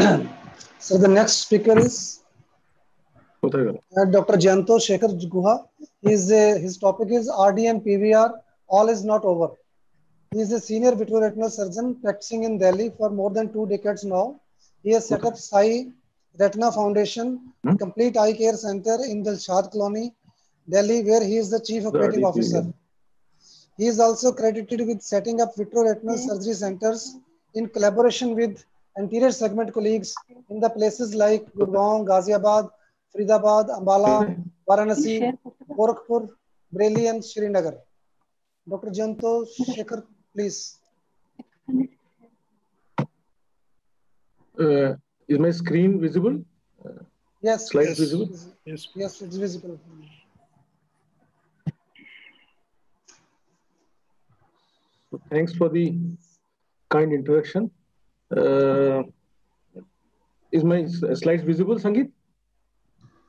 so the next speaker is uh, Dr. Jayanta Shekhar Guha. His, uh, his topic is RD and PVR, all is not over. He is a senior vitreoretinal surgeon practicing in Delhi for more than two decades now. He has set up Sai Retina Foundation, hmm? complete eye care center in the Shad Colony, Delhi, where he is the chief operating officer. He is also credited with setting up vitreoretinal hmm? surgery centers in collaboration with anterior segment colleagues in the places like Gurgaon, Ghaziabad, Faridabad, Ambala, Varanasi, Gorakhpur, Bareilly, and Srinagar. Dr. Janto Shekhar, please. Uh, is my screen visible? Uh, yes. Slide yes. visible? Yes. Yes, it's visible. So thanks for the kind introduction. Uh, is my slides visible, Sangeet?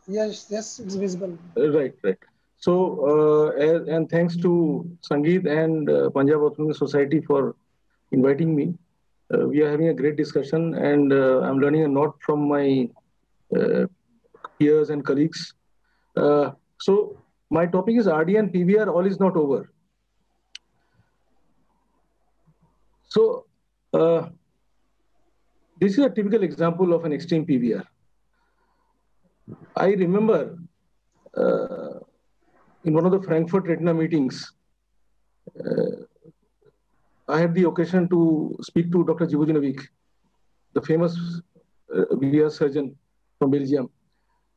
Yes, yes, it's visible. Uh, right, right. So, uh, and thanks to Sangeet and uh, Punjab Ophthalmic Society for inviting me. Uh, we are having a great discussion and uh, I'm learning a lot from my uh, peers and colleagues. so, my topic is RD and PVR, all is not over. So, this is a typical example of an extreme PVR. I remember uh, in one of the Frankfurt Retina meetings, uh, I had the occasion to speak to Dr. Živojnović, the famous uh, surgeon from Belgium.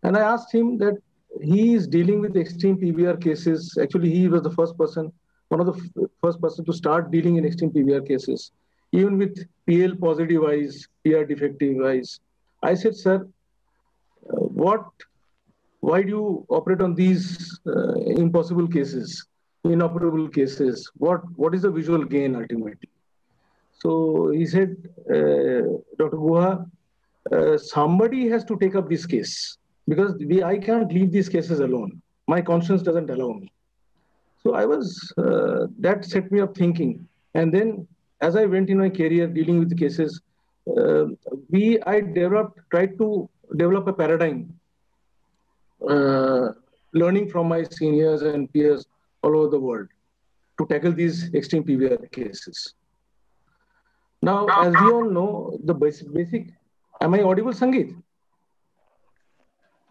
And I asked him that he is dealing with extreme PVR cases. Actually, he was the first person, one of the first person to start dealing in extreme PVR cases even with PL positive eyes, PR defective eyes. I said, sir, uh, what, why do you operate on these uh, impossible cases, inoperable cases? What, what is the visual gain ultimately? So he said, uh, Dr. Guha, uh, somebody has to take up this case because we, I can't leave these cases alone. My conscience doesn't allow me. So I was, uh, that set me up thinking. And then as I went in my career dealing with cases, uh, we I developed tried to develop a paradigm, uh, learning from my seniors and peers all over the world to tackle these extreme PVR cases. Now, as we all know, the basic, basic am I audible, Sangeet?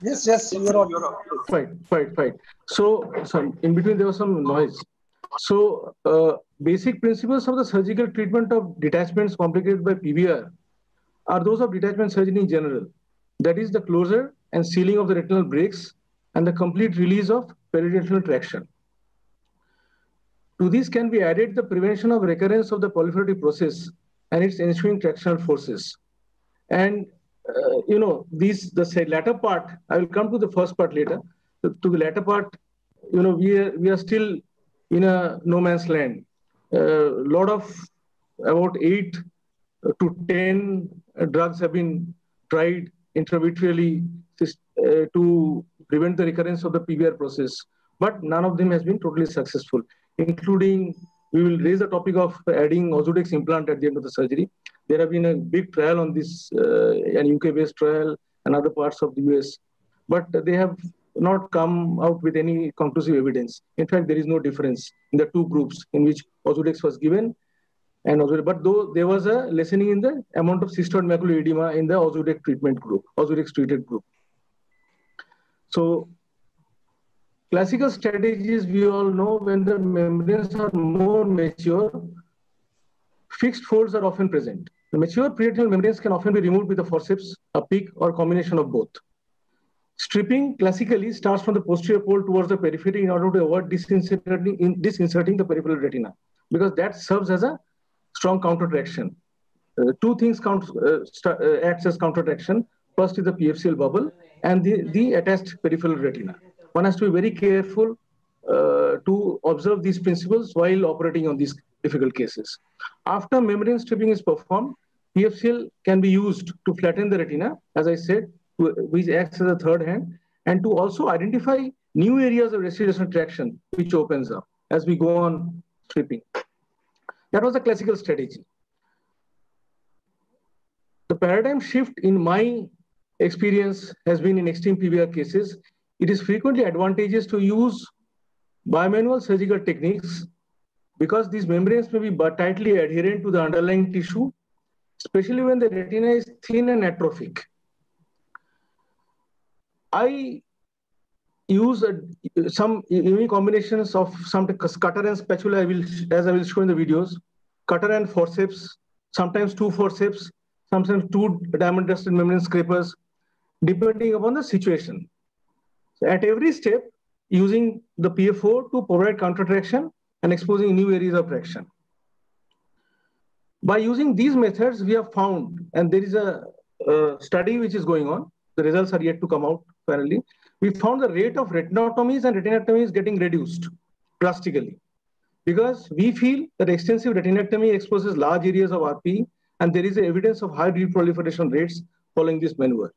Yes, yes, you're audible. Fine, fine, fine. So, some in between there was some noise. So, uh, basic principles of the surgical treatment of detachments complicated by PVR are those of detachment surgery in general. That is the closure and sealing of the retinal breaks and the complete release of periretinal traction. To this can be added the prevention of recurrence of the proliferative process and its ensuing tractional forces. And, uh, you know, these, the say, latter part, I will come to the first part later. To the latter part, you know, we are, we are still in a no man's land. A lot of about eight to 10 drugs have been tried intravitreally uh, to prevent the recurrence of the PVR process, but none of them has been totally successful, including we will raise the topic of adding Ozurdex implant at the end of the surgery. There have been a big trial on this, uh, an UK-based trial and other parts of the US, but they have not come out with any conclusive evidence. In fact, there is no difference in the two groups in which Ozurdex was given and Ozurdex. But though there was a lessening in the amount of cystoid macular edema in the Ozurdex treatment group, Ozurdex treated group. So classical strategies, we all know when the membranes are more mature, fixed folds are often present. The mature preretinal membranes can often be removed with a forceps, a pick, or combination of both. Stripping classically starts from the posterior pole towards the periphery in order to avoid disinserting, in, disinserting the peripheral retina, because that serves as a strong countertraction. Uh, two things count, uh, uh, acts as countertraction. First is the PFCL bubble and the, the attached peripheral retina. One has to be very careful uh, to observe these principles while operating on these difficult cases. After membrane stripping is performed, PFCL can be used to flatten the retina, as I said, which acts as a third hand, and to also identify new areas of restoration traction, which opens up as we go on stripping. That was the classical strategy. the paradigm shift in my experience has been in extreme PVR cases. It is frequently advantageous to use bimanual surgical techniques because these membranes may be tightly adherent to the underlying tissue, especially when the retina is thin and atrophic. I use a, some unique combinations of some cutter and spatula, I will, as I will show in the videos, cutter and forceps, sometimes two forceps, sometimes two diamond dusted membrane scrapers, depending upon the situation. So at every step, using the PFO to provide counter traction and exposing new areas of traction. By using these methods, we have found, and there is a, a study which is going on, the results are yet to come out finally, we found the rate of retinotomies and retinectomies getting reduced drastically because we feel that extensive retinectomy exposes large areas of RP and there is evidence of high reproliferation rates following this maneuver.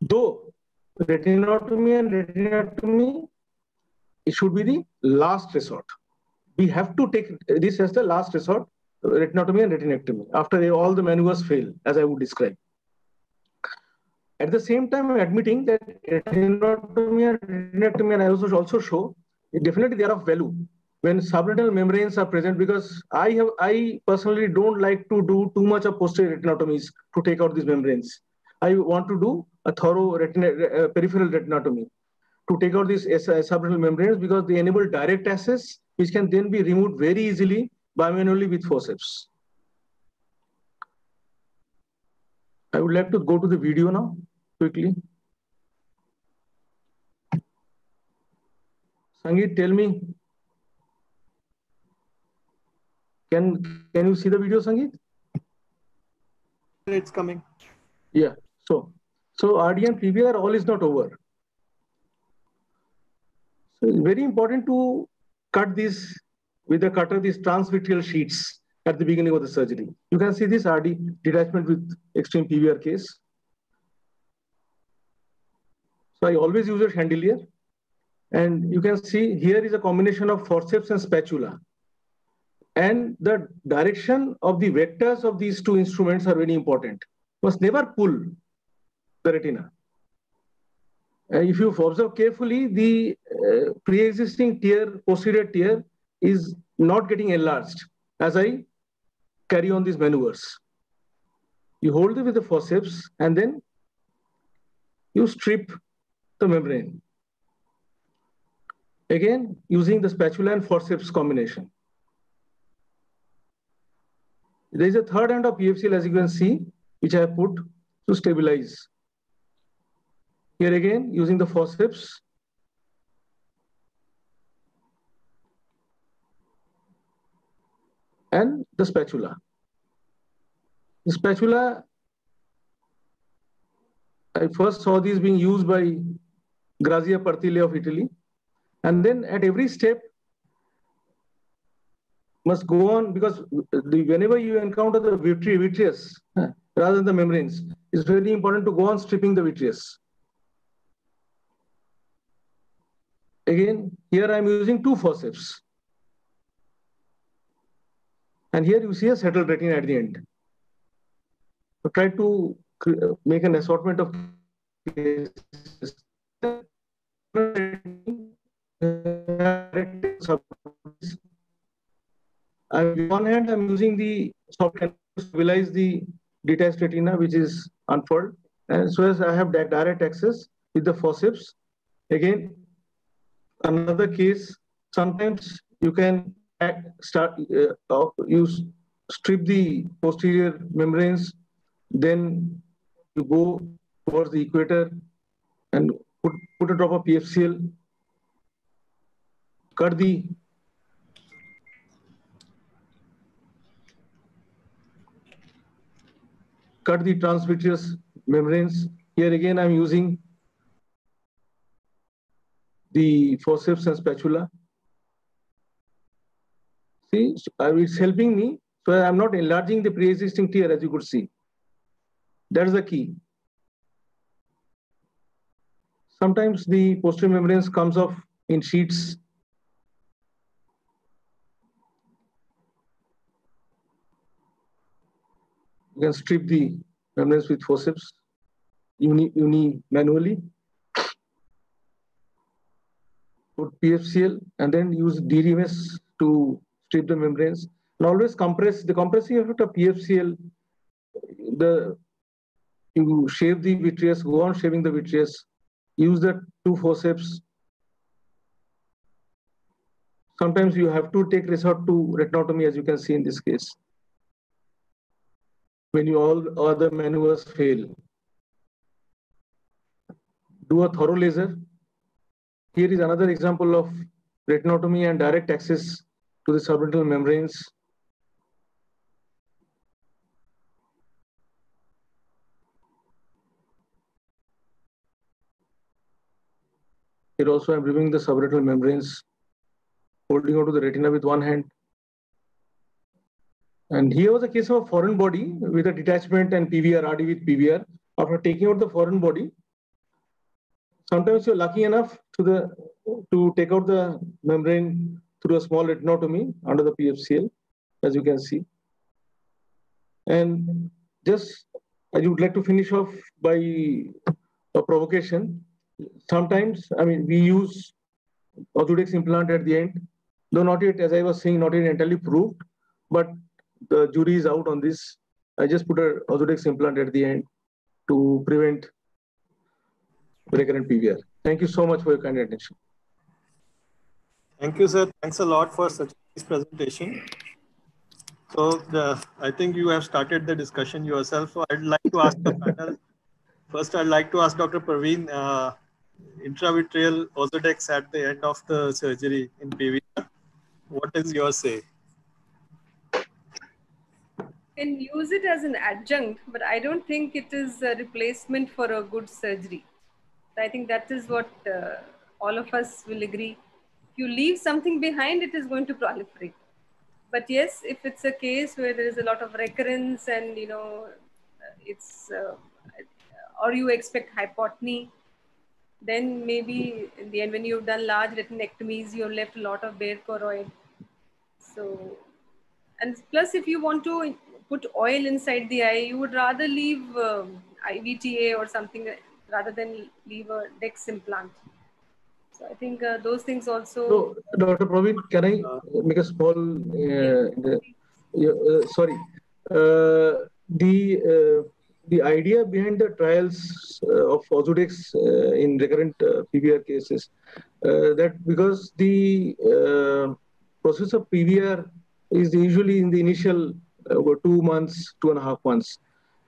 Though retinotomy and retinectomy, it should be the last resort. We have to take this as the last resort, retinotomy and retinectomy, after all the maneuvers fail, as I would describe. At the same time, I'm admitting that retinotomy and retinectomy also, also show definitely they are of value when subretinal membranes are present because I have I personally don't like to do too much of posterior retinotomies to take out these membranes. I want to do a thorough retina, uh, peripheral retinotomy to take out these uh, subretinal membranes because they enable direct access, which can then be removed very easily bimanually with forceps. I would like to go to the video now quickly. Sangeet, tell me, can can you see the video, Sangeet? It's coming. Yeah. So, so RDN PVR all is not over. So it's very important to cut this with the cutter, these transvitreal sheets at the beginning of the surgery. You can see this RD detachment with extreme PVR case. So I always use a chandelier. And you can see here is a combination of forceps and spatula. And the direction of the vectors of these two instruments are very important. Must never pull the retina. If you observe carefully, the uh, pre-existing tear, posterior tear, is not getting enlarged as I carry on these maneuvers. You hold it with the forceps and then you strip the membrane. Again, using the spatula and forceps combination. There is a third end of PFCL, as you can see, which I have put to stabilize. Here again, using the forceps. And the spatula. The spatula, I first saw these being used by Grazia Pertile of Italy. And then at every step, must go on because the, whenever you encounter the vitreous, vitreous rather than the membranes, it's very important to go on stripping the vitreous. Again, here I'm using two forceps. And here you see a settled retina at the end. So try to make an assortment of cases. On one hand, I'm using the software to stabilize the detached retina, which is unfurled. And so as I have direct access with the forceps. Again, another case, sometimes you can start, uh, you strip the posterior membranes, then you go towards the equator and put, put a drop of PFCL, cut the cut the transvitreous membranes. Here again, I'm using the forceps and spatula. See, uh, it's helping me. So I'm not enlarging the pre-existing tear as you could see. That's the key. Sometimes the posterior membranes comes off in sheets you can strip the membranes with forceps uni, uni manually. Put PFCL and then use DDMS to strip the membranes. And always compress the compressing effect of PFCL. The you shave the vitreous, go on shaving the vitreous, use the two forceps. Sometimes you have to take resort to retinotomy, as you can see in this case. When you all other maneuvers fail do a thorough laser. Here is another example of retinotomy and direct access to the subretinal membranes. Here also I'm removing the subretinal membranes, holding on to the retina with one hand. And here was a case of a foreign body with a detachment and PVR, RD with PVR. After taking out the foreign body, sometimes you're lucky enough to the to take out the membrane through a small retinotomy under the PFCL, as you can see. And just I would like to finish off by a provocation. Sometimes, I mean, we use Ozurdex implant at the end, though not yet, as I was saying, not yet entirely proved, but the jury is out on this. I just put a Ozurdex implant at the end to prevent recurrent PVR. Thank you so much for your kind attention. Thank you, sir. Thanks a lot for such a nice presentation. So the, I think you have started the discussion yourself. So I'd like to ask the panel. First, I'd like to ask Dr. Praveen, uh, intravitreal Ozurdex at the end of the surgery in PVR. What is your say? Can use it as an adjunct, but I don't think it is a replacement for a good surgery. I think that is what uh, all of us will agree. You leave something behind, it is going to proliferate. But yes, if it's a case where there is a lot of recurrence and, you know, it's, uh, or you expect hypotony, then maybe in the end, when you've done large retinectomies, you've left a lot of bare choroid. So, and plus, if you want to put oil inside the eye, you would rather leave um, IVTA or something rather than leave a DEX implant. So I think uh, those things also. So, Dr. Praveen, can I make a small? Uh, uh, sorry, uh, the uh, the idea behind the trials of Ozurdex in recurrent PVR cases that because the process of PVR is usually in the initial over two months, two and a half months,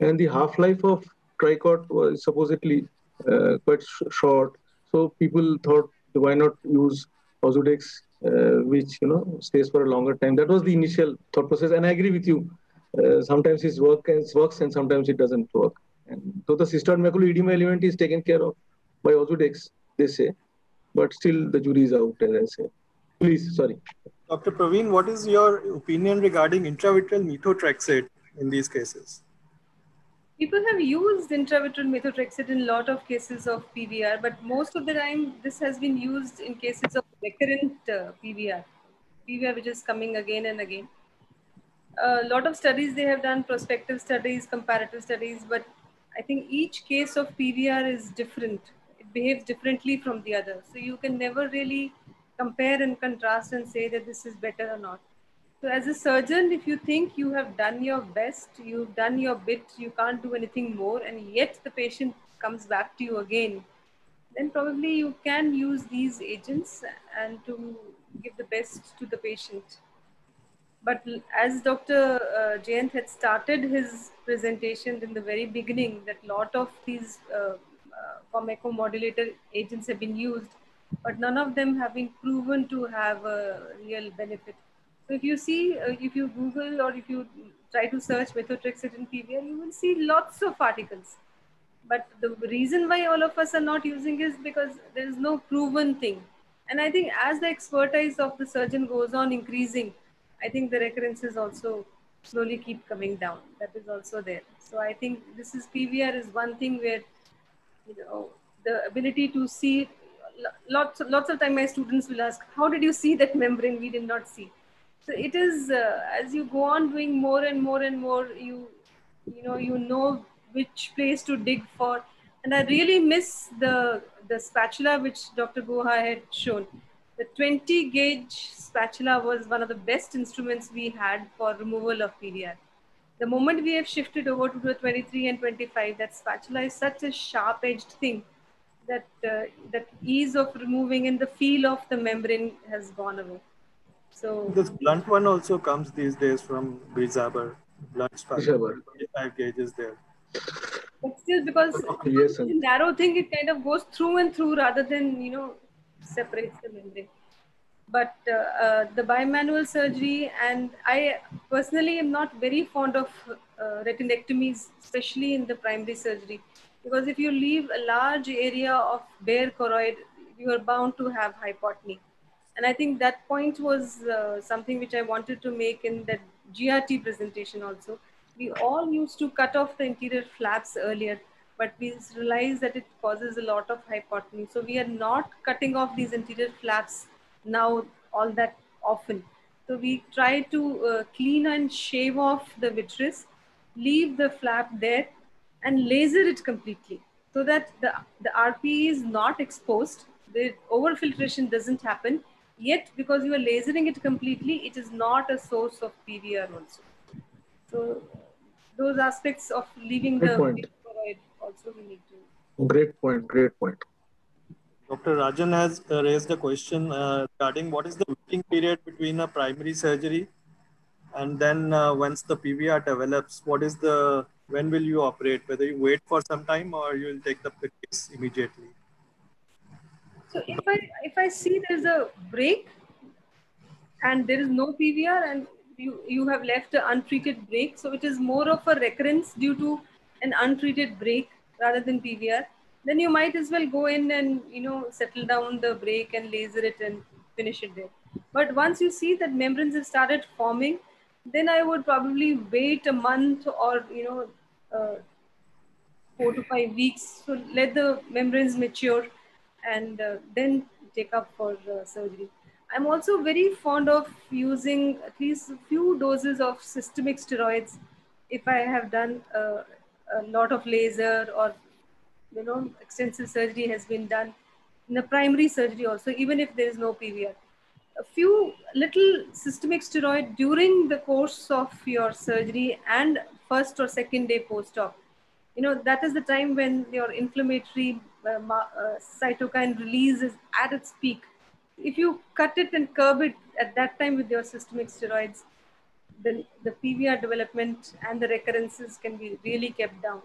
and the half life of Tricort was supposedly uh, quite sh short. So people thought, why not use Ozurdex, uh, which you know stays for a longer time. That was the initial thought process, and I agree with you. Uh, sometimes it work works, and sometimes it doesn't work. And so the cystoid macular edema element is taken care of by Ozurdex, they say, but still the jury is out, as I say. Please, sorry. Dr. Praveen, what is your opinion regarding intravitreal methotrexate in these cases? People have used intravitreal methotrexate in a lot of cases of PVR, but most of the time this has been used in cases of recurrent uh, PVR, PVR which is coming again and again. A lot of studies they have done, prospective studies, comparative studies, but I think each case of PVR is different. It behaves differently from the other. So you can never really compare and contrast and say that this is better or not. So as a surgeon, if you think you have done your best, you've done your bit, you can't do anything more, and yet the patient comes back to you again, then probably you can use these agents and to give the best to the patient. But as Dr. Uh, Jayant had started his presentation in the very beginning, that lot of these uh, uh, agents have been used, but none of them have been proven to have a real benefit. So if you see, uh, if you Google or if you try to search methotrexate in PVR, you will see lots of articles. But the reason why all of us are not using is because there is no proven thing. And I think as the expertise of the surgeon goes on increasing, I think the recurrences also slowly keep coming down. That is also there. So I think this is PVR is one thing where, you know, the ability to see lots, lots of time my students will ask, how did you see that membrane? We did not see so it is uh, as you go on doing more and more and more you you know, you know which place to dig for. And I really miss the, the spatula which Dr. Guha had shown. The 20 gauge spatula was one of the best instruments we had for removal of PVR. The moment we have shifted over to the 23 and 25, that spatula is such a sharp edged thing that uh, that ease of removing and the feel of the membrane has gone away. So this blunt one also comes these days from Bizaber. Blunt spatula, 25 gauges there. But still, because yes, it's a narrow thing, it kind of goes through and through rather than you know separates the membrane. But uh, uh, the bimanual surgery and i personally am not very fond of uh, retinectomies especially in the primary surgery. Because if you leave a large area of bare choroid you are bound to have hypotony and i think that point was uh, something which i wanted to make in that grt presentation also we all used to cut off the anterior flaps earlier but we realized that it causes a lot of hypotony so we are not cutting off these anterior flaps now all that often. So we try to uh, clean and shave off the vitreous, leave the flap there and laser it completely so that the, the RPE is not exposed, the overfiltration doesn't happen. Yet, because you are lasering it completely, it is not a source of PVR also. So those aspects of leaving great the point. also we need to. Great point, great point. Dr. Rajan has uh, raised a question uh, regarding what is the waiting period between a primary surgery and then uh, once the PVR develops, what is the, when will you operate? Whether you wait for some time or you will take the case immediately? So if I, if I see there's a break and there is no PVR and you, you have left an untreated break, so it is more of a recurrence due to an untreated break rather than PVR then you might as well go in and you know settle down the break and laser it and finish it there. But once you see that membranes have started forming then i would probably wait a month or you know uh, four to five weeks so let the membranes mature and uh, then take up for uh, surgery i'm also very fond of using at least a few doses of systemic steroids if i have done uh, a lot of laser or you know, extensive surgery has been done in the primary surgery also, even if there is no PVR. A few little systemic steroid during the course of your surgery and first or second day post-op. You know, that is the time when your inflammatory cytokine release is at its peak. If you cut it and curb it at that time with your systemic steroids, then the PVR development and the recurrences can be really kept down.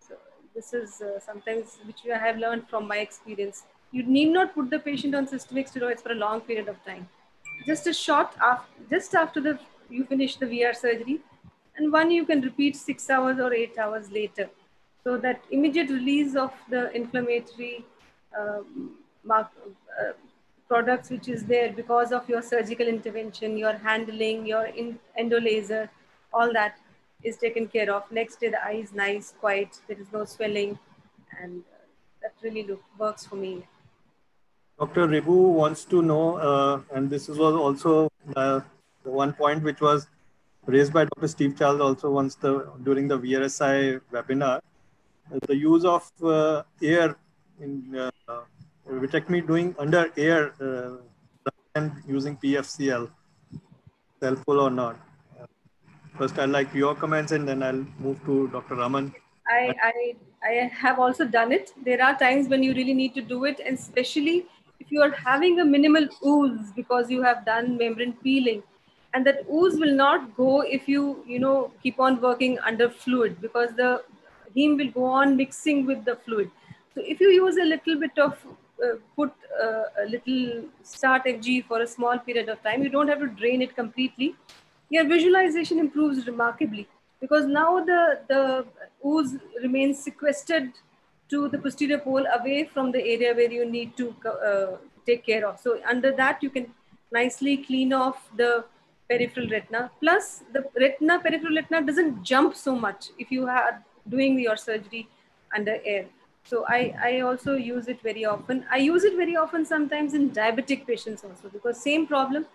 So this is uh, sometimes which I have learned from my experience. You need not put the patient on systemic steroids for a long period of time. Just a short after, just after the you finish the VR surgery, and one you can repeat six hours or eight hours later. So that immediate release of the inflammatory um, mark, uh, products which is there because of your surgical intervention, your handling, your in, endolaser, all that is taken care of. Next day, the eye is nice, quiet, there is no swelling, and uh, that really look, works for me. Dr. Ribu wants to know, uh, and this was also uh, one point which was raised by Dr. Steve Charles also once the during the VRSI webinar, the use of uh, air in uh, vitrectomy doing under air uh, and using PFCL, helpful or not? First, I'd like your comments and then I'll move to Dr. Raman. I, I, I have also done it. There are times when you really need to do it, and especially if you are having a minimal ooze because you have done membrane peeling, and that ooze will not go if you you know keep on working under fluid because the heme will go on mixing with the fluid. So if you use a little bit of uh, put uh, a little start FG for a small period of time, you don't have to drain it completely your visualization improves remarkably because now the, the ooze remains sequestered to the posterior pole away from the area where you need to uh, take care of. So under that, you can nicely clean off the peripheral retina. Plus the retina, peripheral retina doesn't jump so much if you are doing your surgery under air. So I, I also use it very often. I use it very often sometimes in diabetic patients also because same problem,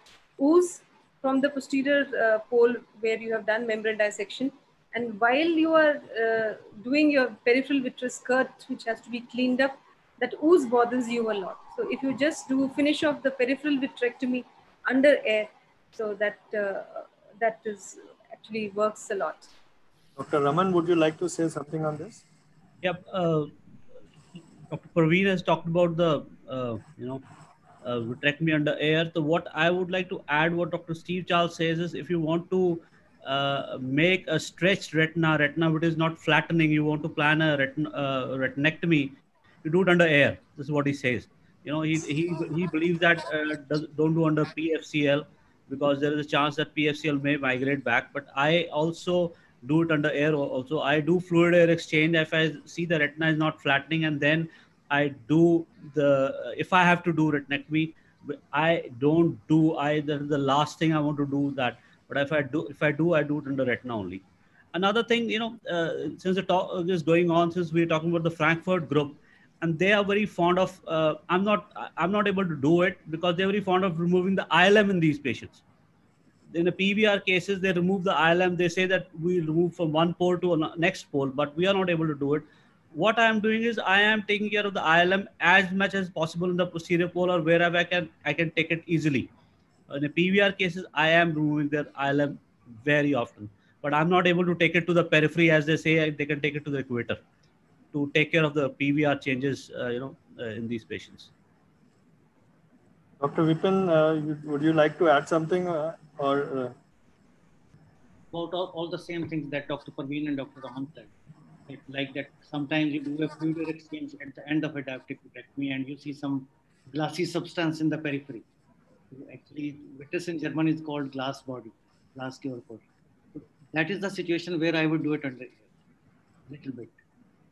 ooze from the posterior uh, pole where you have done membrane dissection And while you are uh, doing your peripheral vitreous cut, which has to be cleaned up, that ooze bothers you a lot. So if you just do finish off the peripheral vitrectomy under air, so that uh, that is actually works a lot. Dr. Raman, would you like to say something on this? Yep. Uh, Dr. Parveen has talked about the, uh, you know, uh, vitrectomy under air. So what I would like to add, what Dr. Steve Charles says is, if you want to uh, make a stretched retina, retina which is not flattening, you want to plan a retin uh, retinectomy, you do it under air. This is what he says. You know, he he he believes that uh, does, don't do under PFCL because there is a chance that PFCL may migrate back. But I also do it under air also. I do fluid air exchange if I see the retina is not flattening and then I do the, if I have to do retinectomy, I don't do either the last thing I want to do that. But if I do, if I do, I do it under retina only. Another thing, you know, uh, since the talk is going on, since we're talking about the Frankfurt group, and they are very fond of, uh, I'm not, I'm not able to do it because they're very fond of removing the ILM in these patients in the PVR cases, they remove the ILM. They say that we remove from one pole to a next pole, but we are not able to do it. What I am doing is I am taking care of the ILM as much as possible in the posterior pole or wherever I can, I can take it easily. In the PVR cases, I am removing their ILM very often, but I'm not able to take it to the periphery as they say they can take it to the equator to take care of the PVR changes, uh, you know, uh, in these patients. Dr. Vipin, uh, you, would you like to add something? Uh, or uh... about all, all, the same things that Dr. Parveen and Dr. Raman said. Like that sometimes you do a fluid exchange at the end of adaptive vitrectomy and you see some glassy substance in the periphery. Actually, vitreous in German is called glass body, Glaskörper That is the situation where I would do it under a little bit.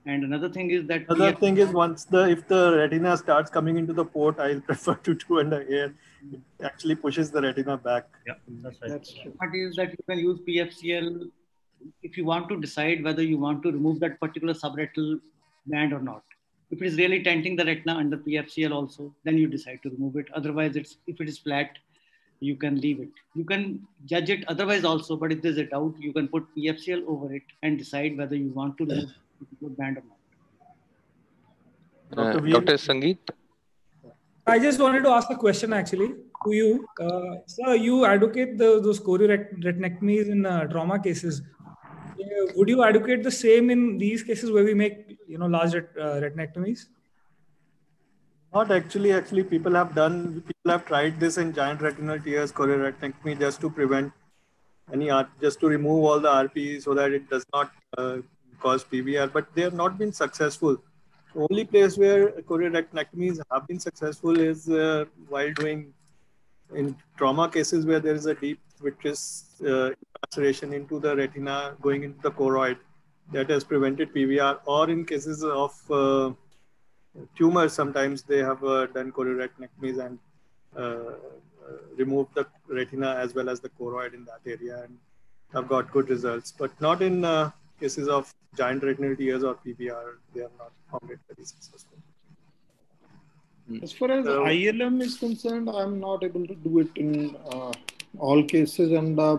And another thing is that another thing is once the if the retina starts coming into the port, I'll prefer to do under air. It actually pushes the retina back. Yeah, that's right. That's true. What is that you can use PFCL if you want to decide whether you want to remove that particular subretinal band or not. If it is really tenting the retina under PFCL also, then you decide to remove it. Otherwise, it's if it is flat, you can leave it. You can judge it otherwise also, but if there's a doubt, you can put PFCL over it and decide whether you want to remove band or not. Uh, Dr. Sangeet? I just wanted to ask a question actually to you. Uh, sir, you advocate the, those chorioretinectomies in uh, trauma cases. Uh, would you advocate the same in these cases where we make you know large ret- uh, retinectomies? Not actually. Actually, people have done. People have tried this in giant retinal tears chorioretinectomy just to prevent any art, just to remove all the RP so that it does not uh, cause PVR, but they have not been successful. The only place where chorioretinectomies have been successful is uh, while doing in trauma cases where there is a deep vitreous uh, laceration into the retina going into the choroid that has prevented PVR, or in cases of uh, tumors, sometimes they have uh, done chorioretinectomies and uh, uh, removed the retina as well as the choroid in that area and have got good results, but not in uh, cases of giant retinal tears or PVR, they are not found it very successful. As far as uh, ILM is concerned, I'm not able to do it in uh, all cases. And uh,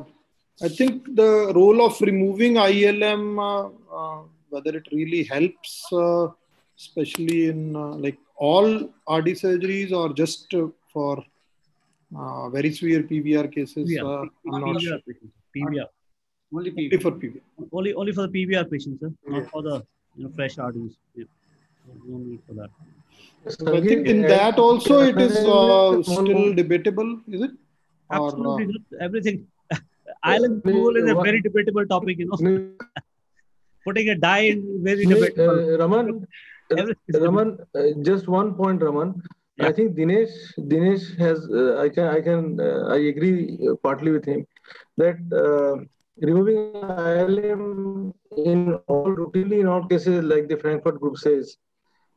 I think the role of removing ILM, uh, uh, whether it really helps, uh, especially in like all RD surgeries or just for very severe PVR cases, yeah, I'm not sure. PVR. Only PVR. for PVR. Only only for the PVR patients, sir. Yeah. Not for the you know fresh RDs. Yeah. No need for that. So I think in that also it is uh, still debatable, is it? Absolutely, or, uh, everything. ILM peel is a very debatable topic, you know. Putting a dye in very debatable. Uh, Raman, Raman, uh, just one point, Raman. Yeah. I think Dinesh, Dinesh has. Uh, I can, I can, uh, I agree partly with him that removing ILM in all routinely in all cases, like the Frankfurt group says,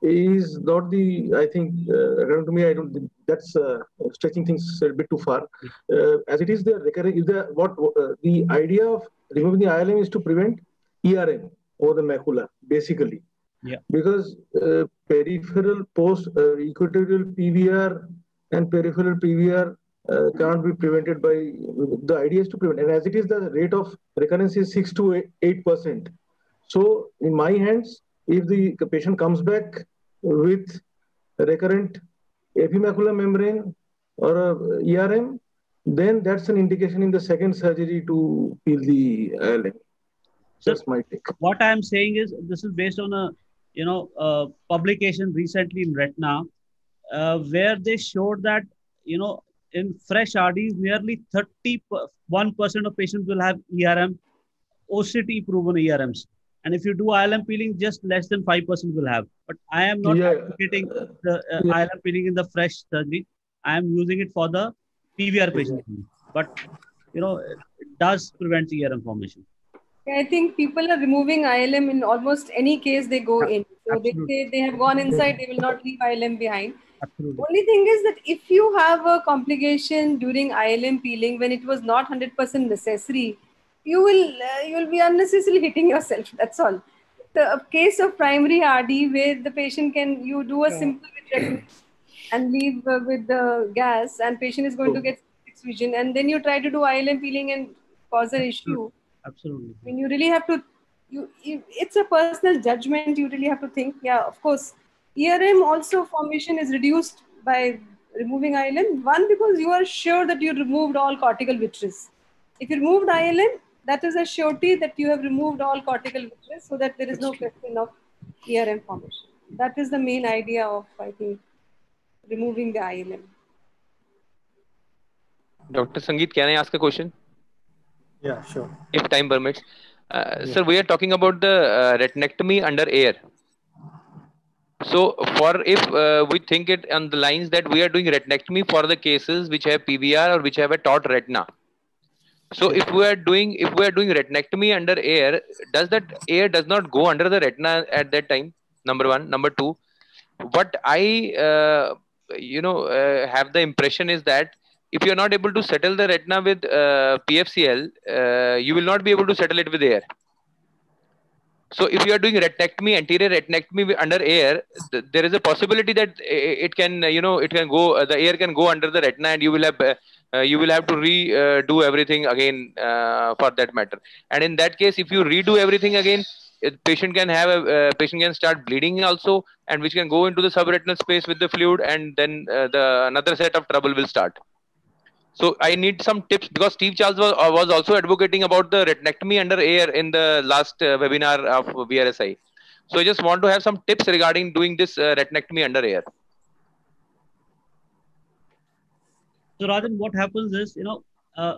is not the. I think, uh, according to me, I don't. That's uh, stretching things a bit too far. Uh, as it is, the recurring is the what uh, the idea of removing the ILM is to prevent ERM or the macula, basically. Yeah. Because uh, peripheral post uh, equatorial PVR and peripheral PVR uh, can't be prevented by the idea is to prevent. And as it is, the rate of recurrence is six to eight percent. So, in my hands, if the patient comes back with recurrent epimacular membrane or ERM, then that's an indication in the second surgery to peel the ILM. That's my take. What I'm saying is this is based on a you know uh, publication recently in Retina, uh, where they showed that you know in fresh RDs nearly 31% of patients will have ERM, OCT proven ERMs. And if you do ILM peeling, just less than 5% will have. But I am not yeah. advocating the uh, yeah. ILM peeling in the fresh surgery. I am using it for the PVR patients. But, you know, it does prevent ERM formation. I think people are removing ILM in almost any case they go in. So Absolutely. they say they have gone inside, they will not leave ILM behind. Absolutely. Only thing is that if you have a complication during ILM peeling when it was not 100% necessary, you will uh, you will be unnecessarily hitting yourself. That's all. The case of primary RD where the patient can you do a simple and leave uh, with the gas and patient is going to get vision and then you try to do ILM peeling and cause an issue absolutely I mean you really have to you, you, it's a personal judgment you really have to think yeah of course ERM also formation is reduced by removing ILM one because you are sure that you removed all cortical vitreous if you removed ILM that is a surety that you have removed all cortical vitreous so that there is no question of ERM formation that is the main idea of I think removing the ILM Dr. Sangeet, can I ask a question? Yeah, sure. If time permits. Uh, yeah. Sir, we are talking about the uh, retinectomy under air. So, for if uh, we think it on the lines that we are doing retinectomy for the cases which have PVR or which have a taut retina. So, if we are doing if we are doing retinectomy under air, does that air does not go under the retina at that time? Number one. Number two, what I uh, you know uh, have the impression is that if you are not able to settle the retina with uh, PFCL, uh, you will not be able to settle it with air. So if you are doing retinectomy, anterior retinectomy under air, th there is a possibility that it can, you know, it can go, uh, the air can go under the retina and you will have, uh, you will have to redo everything again uh, for that matter. And in that case, if you redo everything again, patient can have a uh, patient can start bleeding also and which can go into the subretinal space with the fluid and then uh, the another set of trouble will start so I need some tips because Steve Charles was, uh, was also advocating about the retinectomy under air in the last uh, webinar of VRSI. So I just want to have some tips regarding doing this uh, retinectomy under air. So Rajan, what happens is, you know, uh,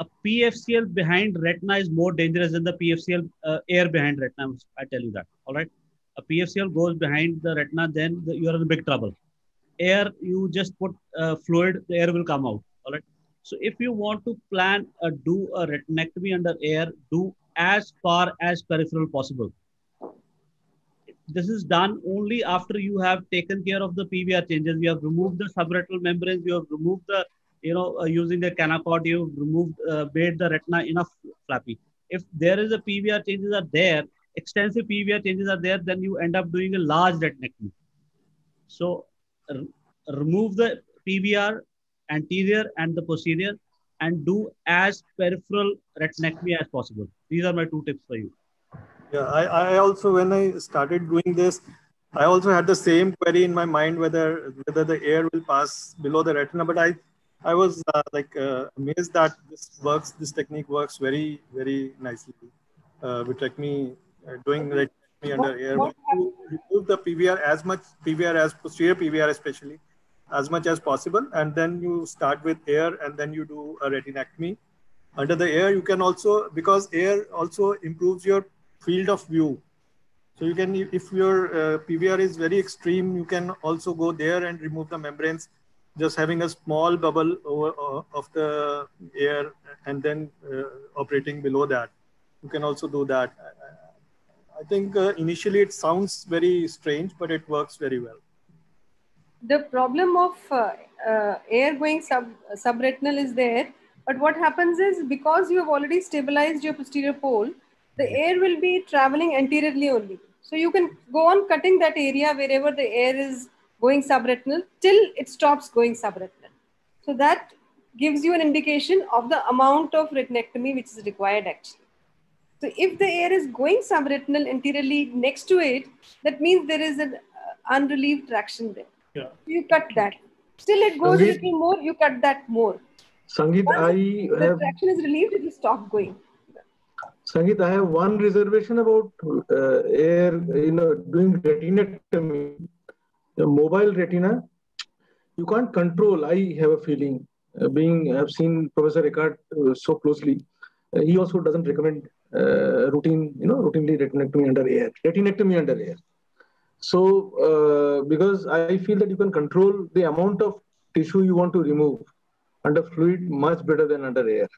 a PFCL behind retina is more dangerous than the PFCL uh, air behind retina. I tell you that. All right. A PFCL goes behind the retina, then the, you are in big trouble. Air, you just put uh, fluid, the air will come out. All right. So if you want to plan a do a retinectomy under air, do as far as peripheral possible. This is done only after you have taken care of the PVR changes. You have removed the subretinal membranes. You have removed the, you know, uh, using the Kenacort, you have removed, uh, made the retina enough flappy. If there is a PVR changes are there, extensive PVR changes are there, then you end up doing a large retinectomy. So remove the PVR, anterior and the posterior and do as peripheral retinectomy as possible. These are my two tips for you. Yeah, I, I also, when I started doing this, I also had the same query in my mind whether whether the air will pass below the retina. But I, I was uh, like uh, amazed that this works. This technique works very very nicely. Uh, vitrectomy, uh, doing retinectomy under air, remove the PVR as much PVR as posterior PVR especially as much as possible. And then you start with air and then you do a retinectomy. Under the air, you can also, because air also improves your field of view. So you can, if your uh, PVR is very extreme, you can also go there and remove the membranes, just having a small bubble over, uh, of the air and then uh, operating below that. You can also do that. I think uh, initially it sounds very strange, but it works very well the problem of uh, uh, air going sub subretinal is there but what happens is because you have already stabilized your posterior pole the air will be traveling anteriorly only so you can go on cutting that area wherever the air is going subretinal till it stops going subretinal so that gives you an indication of the amount of retinectomy which is required actually. So if the air is going subretinal anteriorly next to it, that means there is an uh, unrelieved traction there. Yeah. You cut that. Still it goes a little more, you cut that more. Sangeet, I the have traction is relieved, it will stop going. Sangeet, I have one reservation about uh, air, you know, doing retinectomy, the mobile retina. You can't control. I have a feeling, uh, being I've seen Professor Eckardt uh, so closely. Uh, he also doesn't recommend uh, routine, you know, routinely retinectomy under air, retinectomy under air. So, uh, because I feel that you can control the amount of tissue you want to remove under fluid much better than under air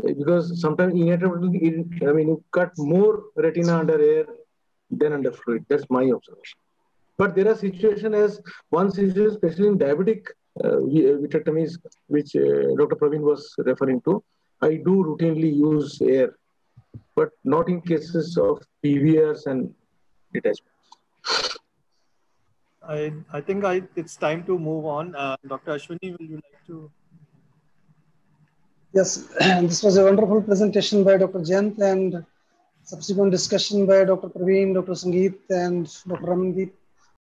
because sometimes inadvertently, I mean, you cut more retina under air than under fluid. That's my observation. But there are situations as one situation, especially in diabetic uh, vitrectomies, which uh, Dr. Praveen was referring to. I do routinely use air, but not in cases of PVRs and detachments. I, I think I, it's time to move on. Uh, Dr. Ashwini, will you like to Yes, this was a wonderful presentation by Dr. Jayant and subsequent discussion by Dr. Praveen, Dr. Sangeet, and Dr. Ramandeep.